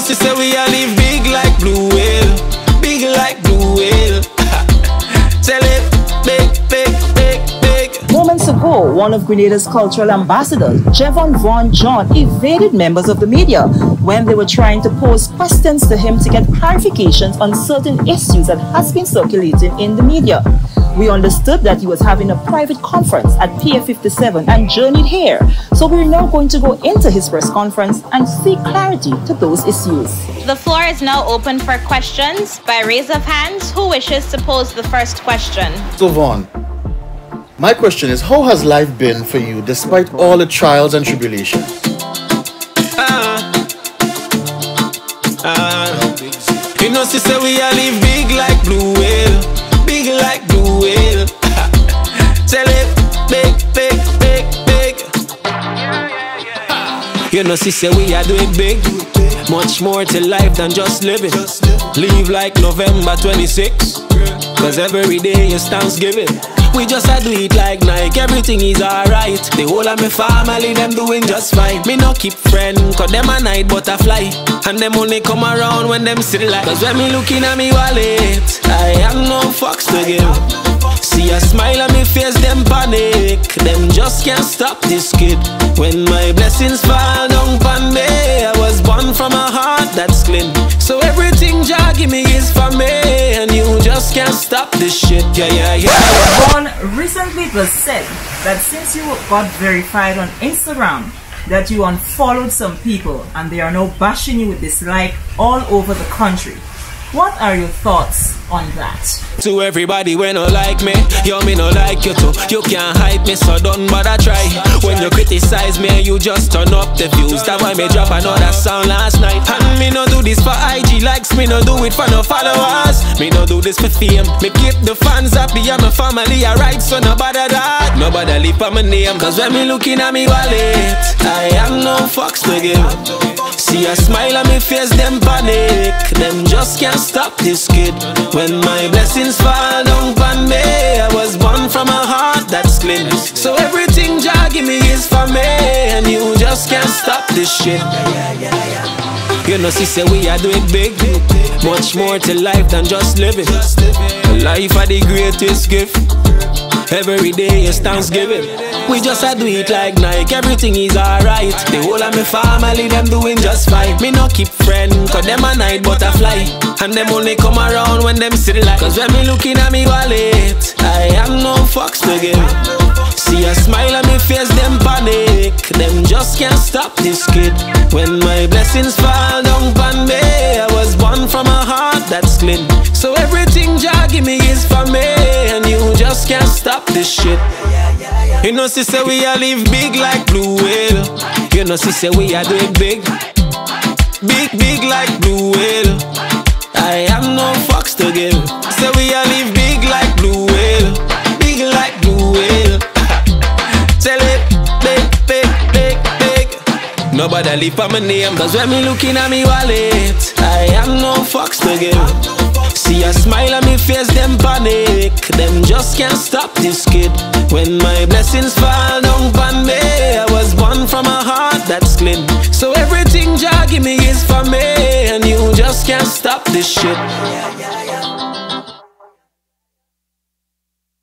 say we live big like blue whale, big like blue whale. Tell it big, big, big, big. Moments ago, one of Grenada's cultural ambassadors, Jevaugh V'ghn John, evaded members of the media when they were trying to pose questions to him to get clarifications on certain issues that has been circulating in the media. We understood that he was having a private conference at Pier 57 and journeyed here. So we're now going to go into his press conference and seek clarity to those issues. The floor is now open for questions by raise of hands. Who wishes to pose the first question? So V'ghn, my question is how has life been for you despite all the trials and tribulations? Uh, uh, you know, sister, we all live big like blue whale big like blue whale. Tell it big, big, big, big. You know, see, say we are doing big. Much more to life than just living. Leave like November 26. Cause every day is Thanksgiving. We just a do it like Nike, everything is alright. The whole of my family, them doing just fine. Me no keep friend, cause them a night butterfly. And them only come around when them the light. Cause when me looking at me wallet, I have no fucks give. See a smile on me face, them panic. Them just can't stop this kid. When my blessings fall down on me, I was born from a heart that's clean. So everything Jah give me is for me, and you just can't stop this shit. Yeah, yeah, yeah. One recently it was said that since you got verified on Instagram, that you unfollowed some people and they are now bashing you with dislike all over the country. What are your thoughts on that? To everybody when no like me, yo me no like you too. You can't hype me, so don't bother try. When you criticize me, you just turn up the views. That's why me drop another song last night. And me no do this for IG likes, me no do it for no followers. Me no do this for fame. Me keep the fans happy and my family alright, so no bother that. Nobody leave on my name, cause when me looking at me wallet, I have no fucks to give. See a smile on me face, them panic. Them just can't stop this kid. When my blessings fall down on me, I was born from a heart that's clean. So everything Jah give me is for me, and you just can't stop this shit. You know, see, say we are doing big, much more to life than just living. Life are the greatest gift. Every day is Thanksgiving. We just a do it like Nike, everything is alright. The whole of my family, them doing just fine. Me no keep friend, cause them a night butterfly. And them only come around when them see the light. Cause when me looking at me wallet, I have no fucks to give. See a smile on me face, them panic. Them just can't stop this kid. When my blessings fall down on me, I was born from a heart that's clean. So everything Jah give me is for me, stop this shit. You know, see, say we are live big like blue whale. You know, see, say we are doing big, big, big like blue whale. I have no fucks to give. Say we are live big like blue whale, big like blue whale. Tell it, big, big, big, big. Nobody leave on my name, cause when me looking at me wallet, I have no fucks to give. See a smile on me face, them panic. Them just can't stop this kid. When my blessings fall down on me, I was born from a heart that's clean. So everything Jah give me is for me, and you just can't stop this shit.